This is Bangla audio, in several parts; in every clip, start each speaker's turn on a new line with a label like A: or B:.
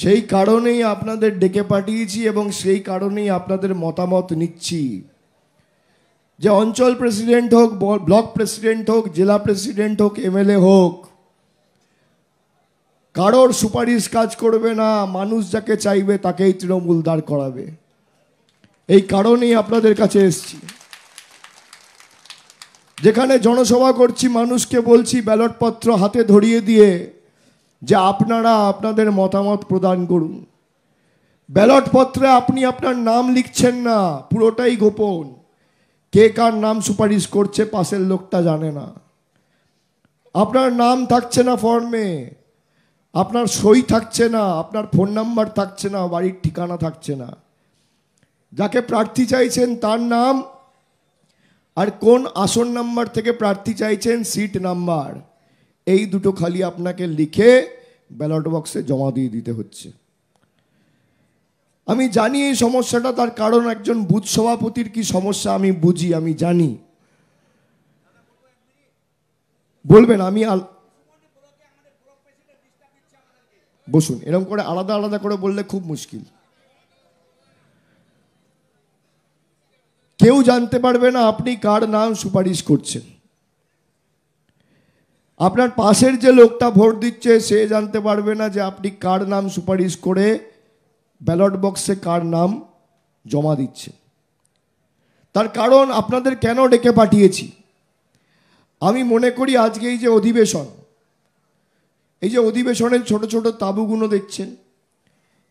A: সেই কারণেই আপনাদের ডেকে পাঠিয়েছি এবং সেই কারণেই আপনাদের মতামত নিচ্ছি। যে অঞ্চল প্রেসিডেন্ট হোক ব্লক প্রেসিডেন্ট হোক, জেলা প্রেসিডেন্ট হোক, এমএলএ হোক, কারোর সুপারিশ কাজ করবে না, মানুষ যাকে চাইবে তাকেই তৃণমূল দাঁড় করাবে। এই কারণেই আপনাদের কাছে এসছি। যেখানে জনসভা করছি, মানুষকে বলছি, ব্যালটপত্র হাতে ধরিয়ে দিয়ে যে আপনারা আপনাদের মতামত প্রদান করুন। ব্যালটপত্রে আপনি আপনার নাম লিখছেন না, পুরোটাই গোপন। কে কার নাম সুপারিশ করছে পাশের লোকটা জানে না। আপনার নাম থাকছে না ফর্মে আপনার সই থাকছে না, আপনার ফোন নাম্বার থাকছে না, বাড়ির ঠিকানা থাকছে না। যাকে প্রার্থী চাইছেন তার নাম আর কোন আসন নাম্বার থেকে প্রার্থী চাইছেন সিট নাম্বার এই দুটো খালি আপনাকে লিখে ব্যালট বক্সে জমা দিয়ে দিতে হচ্ছে। আমি জানি এই সমস্যাটা, তার কারণ একজন বুথ সভাপতির কি সমস্যা আমি বুঝি, আমি জানি। বলবেন, আমি বসুন, এরকম করে আলাদা আলাদা করে বললে খুব মুশকিল। কেউ জানতে পারবে না আপনি কার নাম সুপারিশ করছেন। আপনার পাশের যে লোকটা ভোট দিচ্ছে, সে জানতে পারবে না যে আপনি কার নাম সুপারিশ করে ব্যালট বক্সে কার নাম জমা দিচ্ছে। তার কারণ আপনাদের কেন ডেকে পাঠিয়েছি? আমি মনে করি আজকে এই যে অধিবেশন, এই যে অধিবেশনের ছোট ছোট তাঁবুগুলো দেখছেন,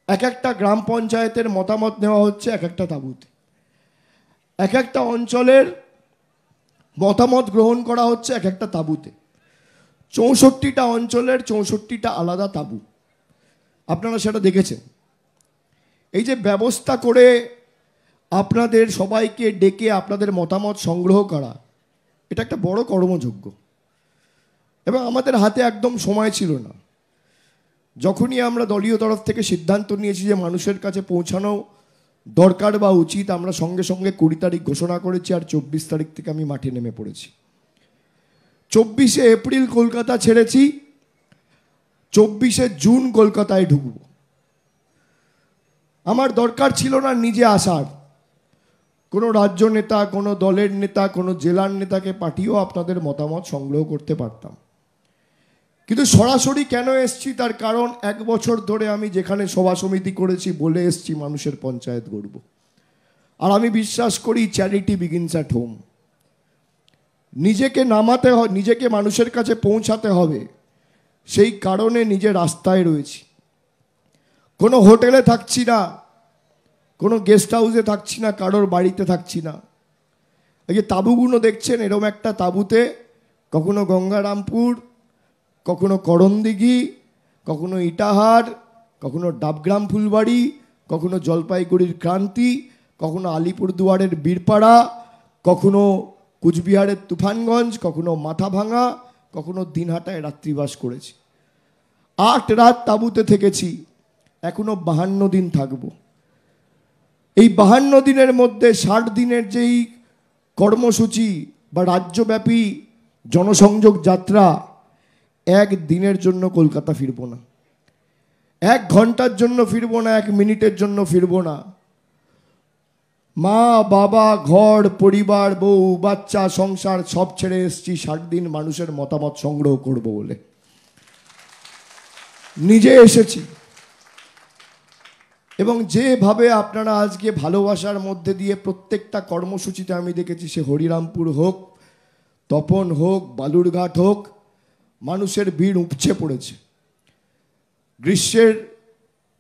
A: এক একটা গ্রাম পঞ্চায়েতের মতামত নেওয়া হচ্ছে এক একটা তাঁবুতে। এক একটা অঞ্চলের মতামত গ্রহণ করা হচ্ছে এক একটা তাঁবুতে। চৌষট্টিটা অঞ্চলের চৌষট্টিটা আলাদা তাঁবু। আপনারা সেটা দেখেছেন। এই যে ব্যবস্থা করে আপনাদের সবাইকে ডেকে আপনাদের মতামত সংগ্রহ করা, এটা একটা বড় কর্মযোগ্য এবং আমাদের হাতে একদম সময় ছিল না। যখনই আমরা দলীয় তরফ থেকে সিদ্ধান্ত নিয়েছি যে মানুষের কাছে পৌঁছানো দরকার বা উচিত, আমরা সঙ্গে সঙ্গে কুড়ি তারিখ ঘোষণা করেছি আর চব্বিশ তারিখ থেকে আমি মাঠে নেমে পড়েছি। চব্বিশে এপ্রিল কলকাতা ছেড়েছি, চব্বিশে জুন কলকাতায় ঢুকব। আমার দরকার ছিল না নিজে আসার। কোনো রাজ্য নেতা, কোনো দলের নেতা, কোনো জেলার নেতাকে পাঠিয়েও আপনাদের মতামত সংগ্রহ করতে পারতাম। কিন্তু সরাসরি কেন এসছি? তার কারণ এক বছর ধরে আমি যেখানে সভা সমিতি করেছি বলে এসছি মানুষের পঞ্চায়েত গড়ব। আর আমি বিশ্বাস করি চ্যারিটি বিগিনস অ্যাট হোম নিজেকে নামাতে হয় নিজেকে মানুষের কাছে পৌঁছাতে হবে। সেই কারণে নিজে রাস্তায় রয়েছি। কোনো হোটেলে থাকছি না, কোনো গেস্ট হাউসে থাকছি না, কারোর বাড়িতে থাকছি না। এই যে তাঁবুগুলো দেখছেন, এরম একটা তাঁবুতে কখনো গঙ্গারামপুর, কখনো করণদিঘি, কখনো ইটাহার, কখনো ডাবগ্রাম ফুলবাড়ি, কখনো জলপাইগুড়ির ক্রান্তি, কখনো আলিপুরদুয়ারের বীরপাড়া, কখনো কুচবিহারের তুফানগঞ্জ, কখনো মাথাভাঙা কখনো দিনহাটায় রাত্রিবাস করেছি। আট রাত তাঁবুতে থেকেছি, এখনও বাহান্ন দিন থাকব। এই বাহান্ন দিনের মধ্যে ষাট দিনের যেই কর্মসূচি বা রাজ্যব্যাপী জনসংযোগ যাত্রা, এক দিনের জন্য কলকাতা ফিরবো না। এক ঘণ্টার জন্য ফিরবো না, এক মিনিটের জন্য ফিরবো না। মা, বাবা, ঘর, পরিবার, বউ, বাচ্চা, সংসার, সব ছেড়ে এসছি, ষাট দিন মানুষের মতামত সংগ্রহ করব বলে। নিজে এসেছি। এবং যেভাবে আপনারা আজকে ভালোবাসার মধ্যে দিয়ে প্রত্যেকটা কর্মসূচিতে আমি দেখেছি, সে হরিরামপুর হোক, তপন হোক, বালুরঘাট হোক, মানুষের ভিড় উপচে পড়েছে। গ্রীষ্মের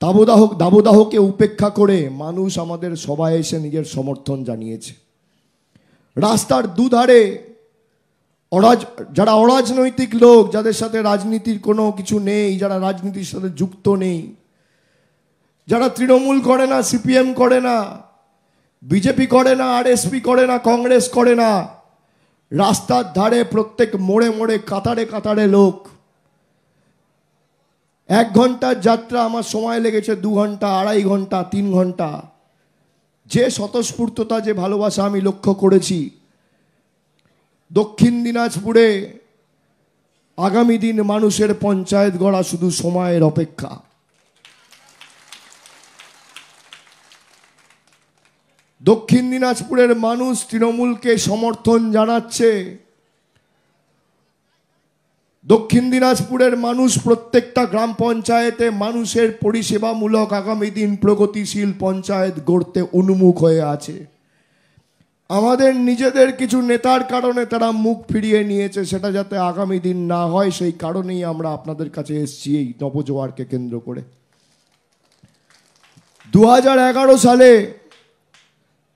A: দাবদাহ, দাবদাহকে উপেক্ষা করে মানুষ আমাদের সবাই এসে নিজের সমর্থন জানিয়েছে। রাস্তার দুধারে অরাজ, যারা অরাজনৈতিক লোক, যাদের সাথে রাজনীতির কোনো কিছু নেই, যারা রাজনীতির সাথে যুক্ত নেই, যারা তৃণমূল করে না, সিপিএম করে না, বিজেপি করে না, আরএসপি করে না, কংগ্রেস করে না, রাস্তার ধারে প্রত্যেক মোড়ে মোড়ে কাতারে কাতারে লোক এক ঘণ্টার যাত্রা আমার সময় লেগেছে, দু ঘণ্টা, আড়াই ঘণ্টা, তিন ঘণ্টা। যে স্বতঃস্ফূর্ততা, যে ভালোবাসা আমি লক্ষ্য করেছি, দক্ষিণ দিনাজপুরে আগামী দিন মানুষের পঞ্চায়েত গড়া শুধু সময়ের অপেক্ষা। দক্ষিণ দিনাজপুরের মানুষ তৃণমূলকে সমর্থন জানাচ্ছে দক্ষিণ দিনাজপুরের মানুষ প্রত্যেকটা গ্রাম পঞ্চায়েতে মানুষের পরিষেবামূলক আগামী দিন প্রগতিশীল পঞ্চায়েত গড়তে উন্মুখ হয়ে আছে। আমাদের নিজেদের কিছু নেতার কারণে তারা মুখ ফিরিয়ে নিয়েছে, সেটা যাতে আগামী দিন না হয়, সেই কারণেই আমরা আপনাদের কাছে এসেছি এই নবজোয়ারকে কেন্দ্র করে। দু হাজার এগারো সালে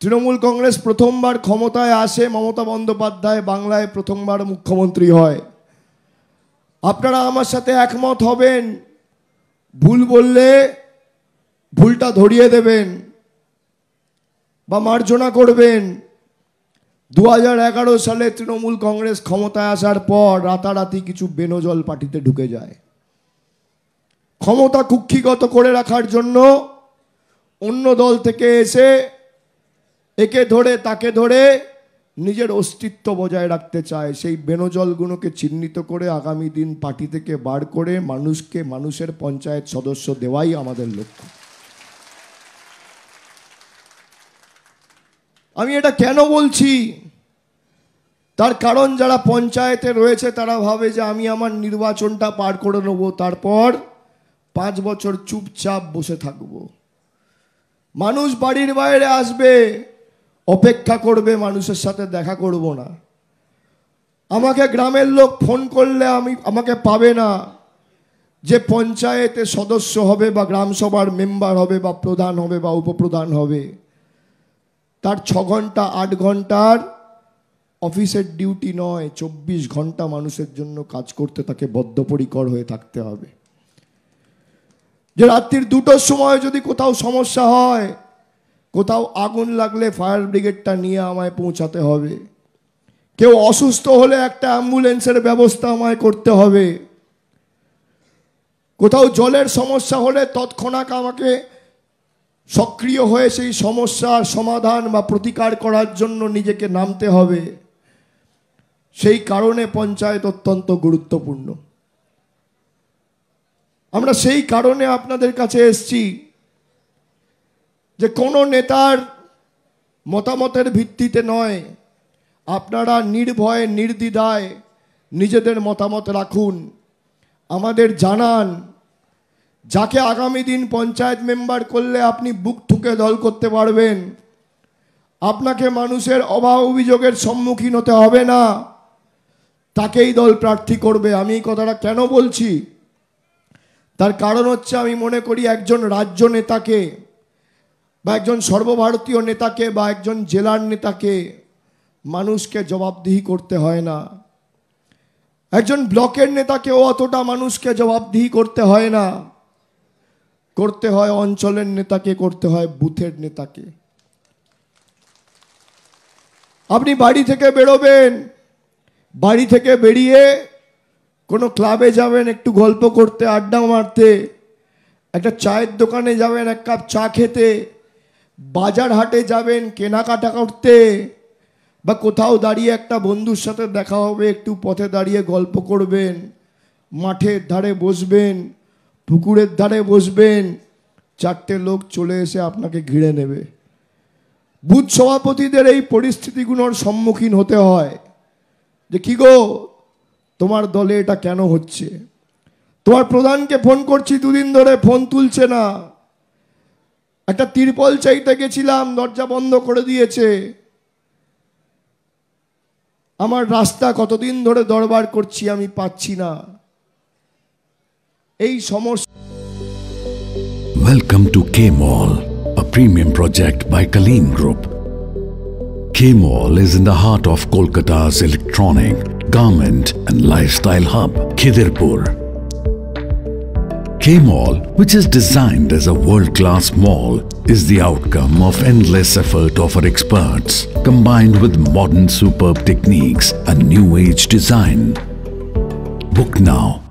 A: তৃণমূল কংগ্রেস প্রথমবার ক্ষমতায় আসে, মমতা বন্দ্যোপাধ্যায় বাংলায় প্রথমবার মুখ্যমন্ত্রী হয়। আপনারা আমার সাথে একমত হবেন। ভুল বললে ভুলটা ধরিয়ে দেবেন বা মার্জনা করবেন। দু হাজার এগারো সালে তৃণমূল কংগ্রেস ক্ষমতায় আসার পর রাতারাতি কিছু বেনজল পার্টিতে ঢুকে যায়। ক্ষমতা কুক্ষিগত করে রাখার জন্য অন্য দল থেকে এসে একে ধরে তাকে ধরে নিজের অস্তিত্ব বজায় রাখতে চায়, সেই বেনজলগুলোকে চিহ্নিত করে আগামী দিন পার্টি থেকে বার করে মানুষকে মানুষের পঞ্চায়েত সদস্য দেওয়াই আমাদের লক্ষ্য। আমি এটা কেন বলছি? তার কারণ যারা পঞ্চায়েতে রয়েছে, তারা ভাবে যে আমি আমার নির্বাচনটা পার করে নেব, তারপর পাঁচ বছর চুপচাপ বসে থাকব। মানুষ বাড়ির বাইরে আসবে অপেক্ষা করবে মানুষের সাথে দেখা করব না। আমাকে গ্রামের লোক ফোন করলে আমি, আমাকে পাবে না যে পঞ্চায়েতে সদস্য হবে বা গ্রামসভার মেম্বার হবে বা প্রধান হবে বা উপপ্রধান হবে। তার ছ ঘণ্টা, আট ঘণ্টার অফিসের ডিউটি নয়, চব্বিশ ঘণ্টা মানুষের জন্য কাজ করতে তাকে বদ্ধপরিকর হয়ে থাকতে হবে। যে রাত্রির দুটোর সময় যদি কোথাও সমস্যা হয় কোথাও আগুন লাগলে ফায়ার ব্রিগেডটা নিয়ে আমায় পৌঁছাতে হবে। কেউ অসুস্থ হলে একটা অ্যাম্বুলেন্সের ব্যবস্থা আমায় করতে হবে। কোথাও জলের সমস্যা হলে তৎক্ষণাৎ আমাকে সক্রিয় হয়ে সেই সমস্যার সমাধান বা প্রতিকার করার জন্য নিজেকে নামতে হবে। সেই কারণে পঞ্চায়েত অত্যন্ত গুরুত্বপূর্ণ। আমরা সেই কারণে আপনাদের কাছে এসছি। যে কোনো নেতার মতামতের ভিত্তিতে নয়। আপনারা নির্ভয়ে, নির্দ্বিধায় নিজেদের মতামত রাখুন। আমাদের জানান, যাকে আগামী দিন পঞ্চায়েত মেম্বার করলে আপনি বুক ঠুকে দল করতে পারবেন। আপনাকে মানুষের অভাব অভিযোগের সম্মুখীন হতে হবে না। তাকেই দল প্রার্থী করবে। আমি এই কথাটা কেন বলছি? তার কারণ হচ্ছে আমি মনে করি একজন রাজ্য নেতাকে বা একজন সর্বভারতীয় নেতাকে বা একজন জেলার নেতাকে মানুষকে জবাবদিহি করতে হয় না। একজন ব্লকের নেতাকেও অতটা মানুষকে জবাবদিহি করতে হয় না। করতে হয় অঞ্চলের নেতাকে, করতে হয় বুথের নেতাকে। আপনি বাড়ি থেকে বেরোবেন, বাড়ি থেকে বেরিয়ে কোনো ক্লাবে যাবেন, একটু গল্প করতে, আড্ডা মারতে, একটা চায়ের দোকানে যাবেন, এক কাপ চা খেতে বাজার হাটে যাবেন, কেনাকাটা করতে, বা কোথাও দাঁড়িয়ে একটা বন্ধুর সাথে দেখা হবে, একটু পথে দাঁড়িয়ে গল্প করবেন, মাঠের ধারে বসবেন, পুকুরের ধারে বসবেন, চারটে লোক চলে এসে আপনাকে ঘিরে নেবে। বুথ সভাপতিদের এই পরিস্থিতিগুলোর সম্মুখীন হতে হয়। যে কি গো, তোমার দলে এটা কেন হচ্ছে? তোমার প্রধানকে ফোন করছি, দুদিন ধরে ফোন তুলছে না। একটা তিরপল চাইতে গেছিলাম, দরজা বন্ধ করে দিয়েছে। আমার রাস্তা কতদিন ধরে দরবার করছি আমি পাচ্ছি না। এই
B: সমস্ত welcome to K mall premium project by Kalin group K mall is in the heart of Kolkata electronic garment and lifestyle hub Khidirpur K Mall, which is designed as a world-class mall, is the outcome of endless effort of our experts, combined with modern superb techniques and new age design. Book now